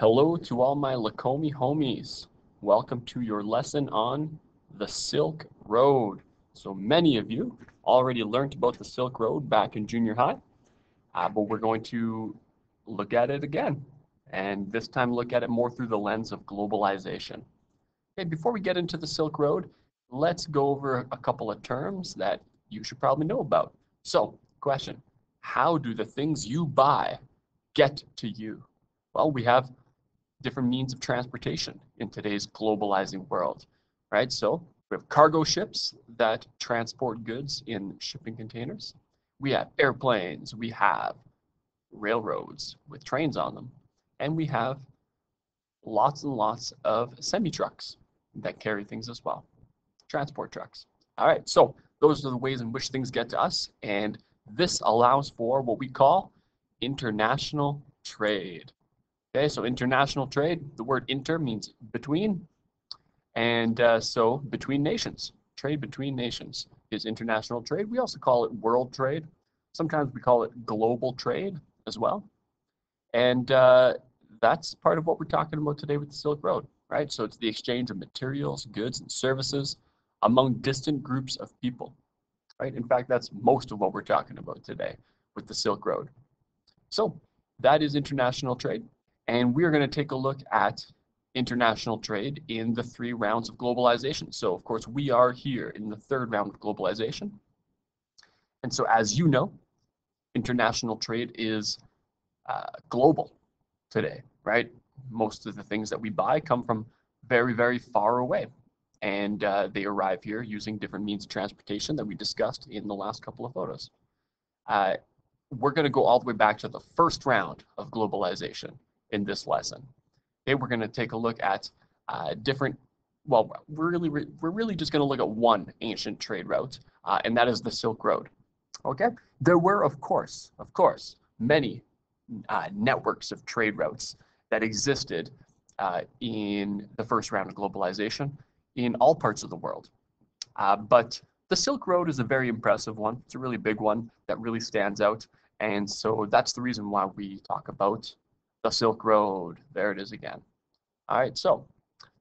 Hello to all my Lakomi homies. Welcome to your lesson on the Silk Road. So many of you already learned about the Silk Road back in junior high, uh, but we're going to look at it again. And this time look at it more through the lens of globalization. Okay, before we get into the Silk Road, let's go over a couple of terms that you should probably know about. So, question, how do the things you buy get to you? Well, we have different means of transportation in today's globalizing world, right? So we have cargo ships that transport goods in shipping containers. We have airplanes, we have railroads with trains on them, and we have lots and lots of semi-trucks that carry things as well, transport trucks. All right, so those are the ways in which things get to us, and this allows for what we call international trade. Okay, so international trade, the word inter means between, and uh, so between nations, trade between nations is international trade. We also call it world trade. Sometimes we call it global trade as well. And uh, that's part of what we're talking about today with the Silk Road, right? So it's the exchange of materials, goods, and services among distant groups of people, right? In fact, that's most of what we're talking about today with the Silk Road. So that is international trade. And we're going to take a look at international trade in the three rounds of globalization. So of course, we are here in the third round of globalization. And so as you know, international trade is uh, global today, right? Most of the things that we buy come from very, very far away. And uh, they arrive here using different means of transportation that we discussed in the last couple of photos. Uh, we're going to go all the way back to the first round of globalization in this lesson. Okay, we're going to take a look at uh, different, well, we're really, we're really just going to look at one ancient trade route, uh, and that is the Silk Road. Okay, there were, of course, of course, many uh, networks of trade routes that existed uh, in the first round of globalization in all parts of the world. Uh, but the Silk Road is a very impressive one. It's a really big one that really stands out. And so that's the reason why we talk about the Silk Road. There it is again. All right, so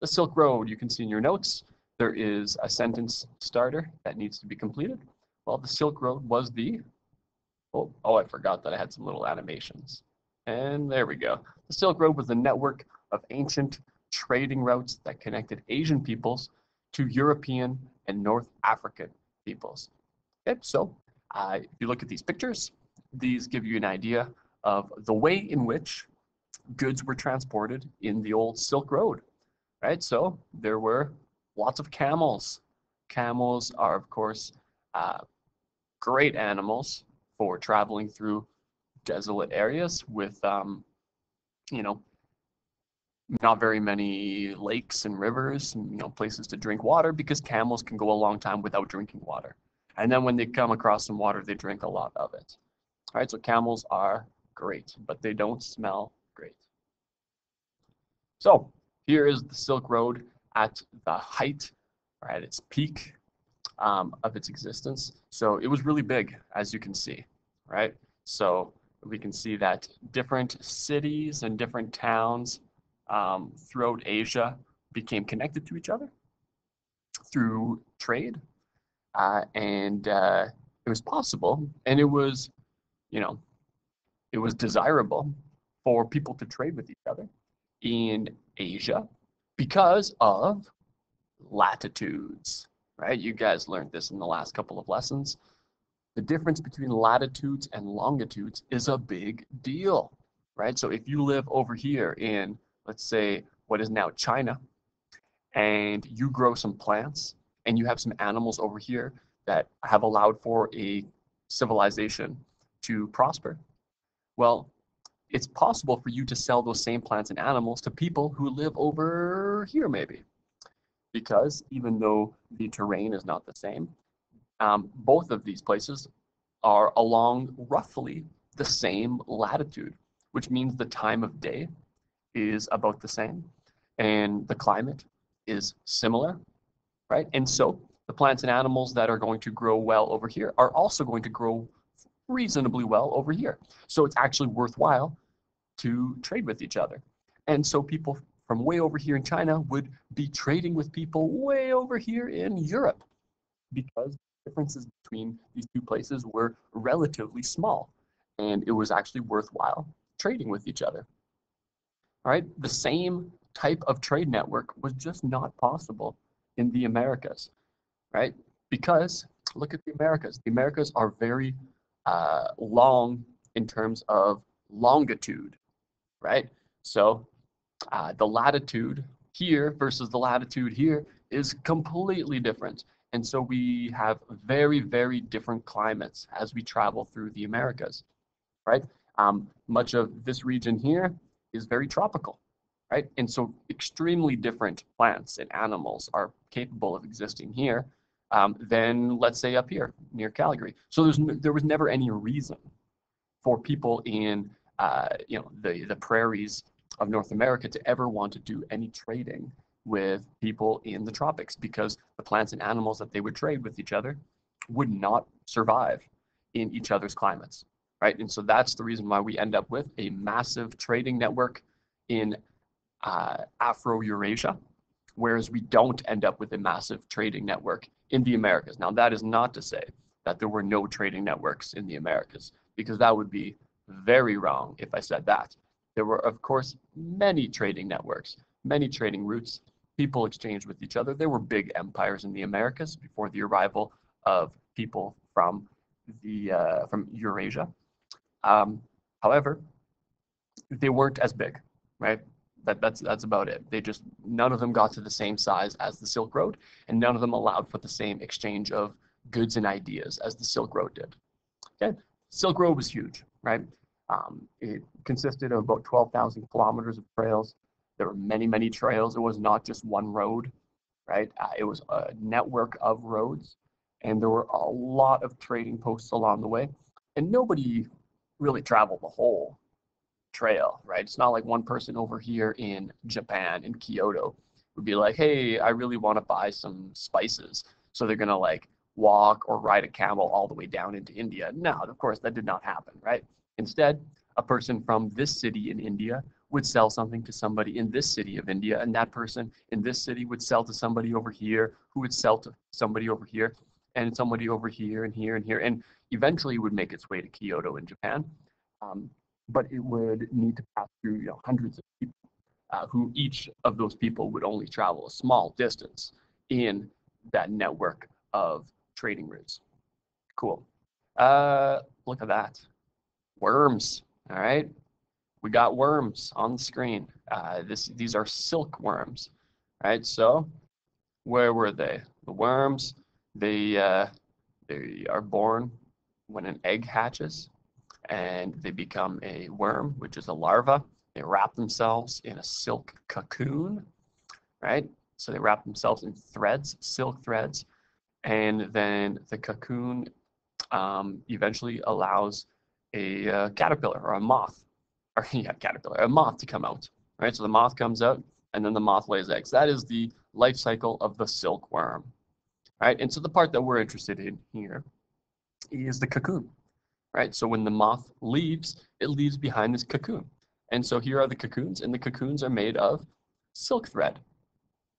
the Silk Road, you can see in your notes, there is a sentence starter that needs to be completed. Well, the Silk Road was the, oh, oh, I forgot that I had some little animations. And there we go. The Silk Road was a network of ancient trading routes that connected Asian peoples to European and North African peoples. Okay, so uh, if you look at these pictures, these give you an idea of the way in which goods were transported in the old Silk Road, right? So there were lots of camels. Camels are, of course, uh, great animals for traveling through desolate areas with, um, you know, not very many lakes and rivers, and, you know, places to drink water because camels can go a long time without drinking water. And then when they come across some water, they drink a lot of it. All right, so camels are great, but they don't smell great. So here is the Silk Road at the height, or at its peak um, of its existence. So it was really big, as you can see, right? So we can see that different cities and different towns um, throughout Asia became connected to each other through trade. Uh, and uh, it was possible, and it was, you know, it was desirable for people to trade with each other in Asia because of latitudes, right? You guys learned this in the last couple of lessons. The difference between latitudes and longitudes is a big deal, right? So if you live over here in, let's say, what is now China, and you grow some plants and you have some animals over here that have allowed for a civilization to prosper, well, it's possible for you to sell those same plants and animals to people who live over here maybe. Because even though the terrain is not the same, um, both of these places are along roughly the same latitude, which means the time of day is about the same and the climate is similar, right? And so the plants and animals that are going to grow well over here are also going to grow reasonably well over here. So it's actually worthwhile to trade with each other. And so people from way over here in China would be trading with people way over here in Europe because differences between these two places were relatively small and it was actually worthwhile trading with each other. All right, the same type of trade network was just not possible in the Americas, right? Because look at the Americas. The Americas are very uh, long in terms of longitude, right? So uh, the latitude here versus the latitude here is completely different. And so we have very, very different climates as we travel through the Americas, right? Um, much of this region here is very tropical, right? And so extremely different plants and animals are capable of existing here um, than, let's say, up here near Calgary. So there's there was never any reason for people in uh, you know the the prairies of North America to ever want to do any trading with people in the tropics because the plants and animals that they would trade with each other would not survive in each other's climates, right? And so that's the reason why we end up with a massive trading network in uh, Afro-Eurasia, whereas we don't end up with a massive trading network in the Americas. Now, that is not to say that there were no trading networks in the Americas, because that would be very wrong if I said that. There were, of course, many trading networks, many trading routes, people exchanged with each other. There were big empires in the Americas before the arrival of people from the uh, from Eurasia. Um, however, they weren't as big, right? That, that's that's about it. They just none of them got to the same size as the Silk Road, and none of them allowed for the same exchange of goods and ideas as the Silk Road did. Okay, Silk Road was huge, right? Um, it consisted of about 12,000 kilometers of trails, there were many, many trails. It was not just one road, right? Uh, it was a network of roads, and there were a lot of trading posts along the way. And nobody really traveled the whole trail, right? It's not like one person over here in Japan, in Kyoto, would be like, hey, I really want to buy some spices. So they're going to like walk or ride a camel all the way down into India. No, of course, that did not happen, right? Instead, a person from this city in India would sell something to somebody in this city of India, and that person in this city would sell to somebody over here, who would sell to somebody over here, and somebody over here and here and here, and eventually would make its way to Kyoto in Japan. Um, but it would need to pass through you know, hundreds of people, uh, who each of those people would only travel a small distance in that network of trading routes. Cool. Uh, look at that. Worms. All right we got worms on the screen. Uh, this, these are silkworms, right? So where were they? The worms, they, uh, they are born when an egg hatches and they become a worm, which is a larva. They wrap themselves in a silk cocoon, right? So they wrap themselves in threads, silk threads, and then the cocoon um, eventually allows a uh, caterpillar or a moth or yeah, caterpillar, a moth to come out, right? So the moth comes out and then the moth lays eggs. That is the life cycle of the silkworm, right? And so the part that we're interested in here is the cocoon, right? So when the moth leaves, it leaves behind this cocoon. And so here are the cocoons, and the cocoons are made of silk thread,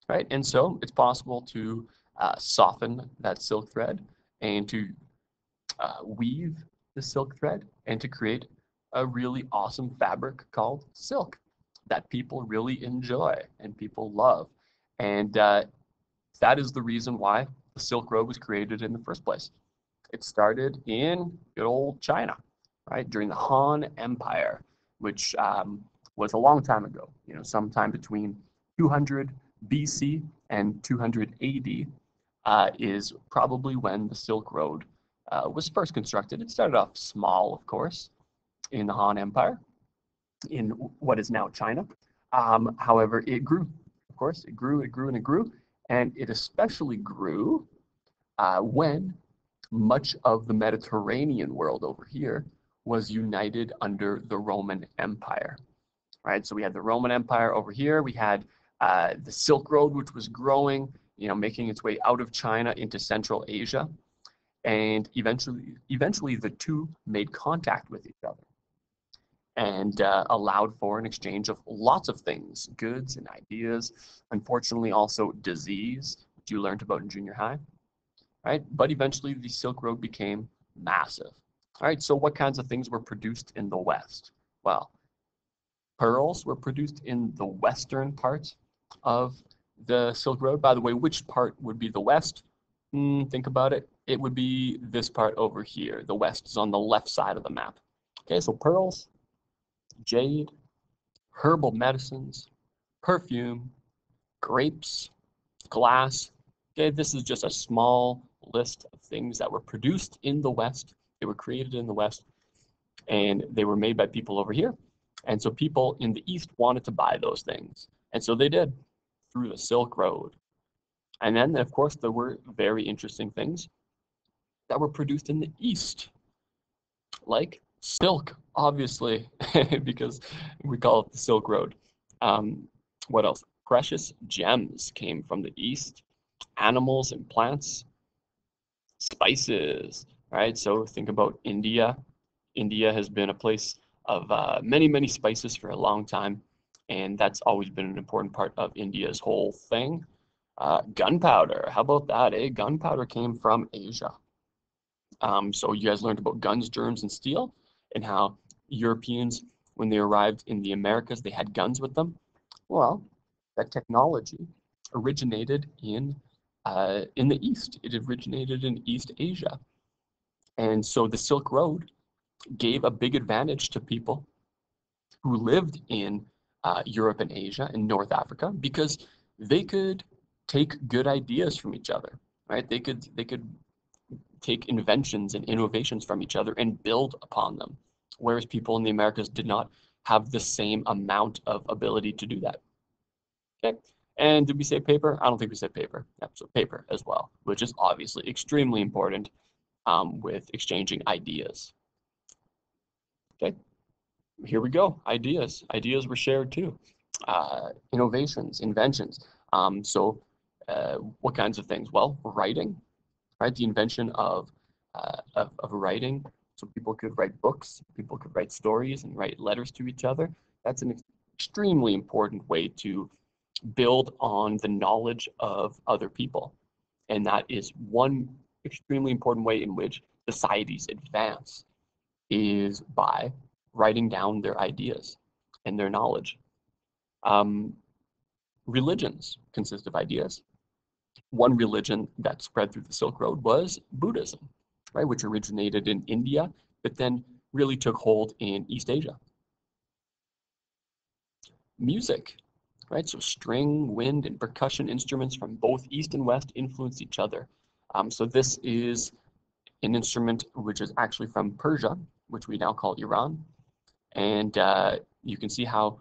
right? And so it's possible to uh, soften that silk thread and to uh, weave the silk thread and to create a really awesome fabric called silk that people really enjoy and people love. And uh, that is the reason why the Silk Road was created in the first place. It started in good old China, right, during the Han Empire, which um, was a long time ago, you know, sometime between 200 BC and 200 AD uh, is probably when the Silk Road uh, was first constructed. It started off small, of course, in the Han Empire, in what is now China. Um, however, it grew, of course, it grew, it grew, and it grew, and it especially grew uh, when much of the Mediterranean world over here was united under the Roman Empire. Right, so we had the Roman Empire over here. We had uh, the Silk Road, which was growing, you know, making its way out of China into Central Asia, and eventually, eventually the two made contact with each other. and uh, allowed for an exchange of lots of things, goods and ideas. Unfortunately, also disease, which you learned about in junior high, right? But eventually the Silk Road became massive. All right, so what kinds of things were produced in the West? Well, pearls were produced in the western part of the Silk Road. By the way, which part would be the West? Mm, think about it. It would be this part over here. The West is on the left side of the map. Okay, so pearls, jade, herbal medicines, perfume, grapes, glass. Okay, this is just a small list of things that were produced in the West. They were created in the West and they were made by people over here. And so people in the East wanted to buy those things. And so they did through the Silk Road. And then, of course, there were very interesting things that were produced in the East, like silk, obviously, because we call it the Silk Road. Um, what else? Precious gems came from the East, animals and plants, spices, right? So think about India. India has been a place of uh, many, many spices for a long time, and that's always been an important part of India's whole thing. Uh, gunpowder, how about that? Eh? Gunpowder came from Asia. Um, so you guys learned about guns, germs, and steel, and how Europeans, when they arrived in the Americas, they had guns with them. Well, that technology originated in uh, in the East. It originated in East Asia, and so the Silk Road gave a big advantage to people who lived in uh, Europe and Asia and North Africa because they could take good ideas from each other, right? They could they could take inventions and innovations from each other and build upon them, whereas people in the Americas did not have the same amount of ability to do that. Okay, and did we say paper? I don't think we said paper. Yeah, so paper as well, which is obviously extremely important um, with exchanging ideas. Okay, here we go. Ideas. Ideas were shared too. Uh, innovations, inventions. Um, so uh, what kinds of things? Well, writing, right? The invention of, uh, of, of writing. So people could write books, people could write stories and write letters to each other. That's an extremely important way to build on the knowledge of other people. And that is one extremely important way in which societies advance is by writing down their ideas and their knowledge. Um, religions consist of ideas. One religion that spread through the Silk Road was Buddhism, right, which originated in India, but then really took hold in East Asia. Music, right, so string, wind, and percussion instruments from both East and West influenced each other. Um, so this is an instrument which is actually from Persia, which we now call Iran. And uh, you can see how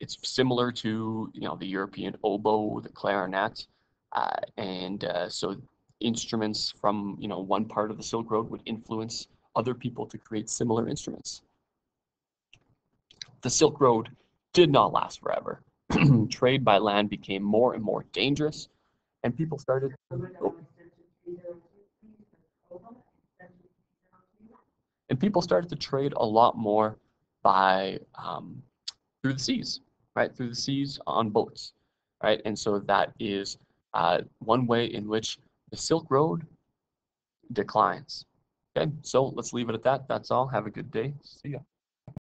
it's similar to you know the European oboe, the clarinet, uh, and uh, so instruments from you know one part of the Silk Road would influence other people to create similar instruments. The Silk Road did not last forever. Trade by land became more and more dangerous, and people started. Oh, and people started to trade a lot more by um, through the seas, right? Through the seas on boats, right? And so that is uh, one way in which the Silk Road declines. Okay, so let's leave it at that. That's all. Have a good day. See ya.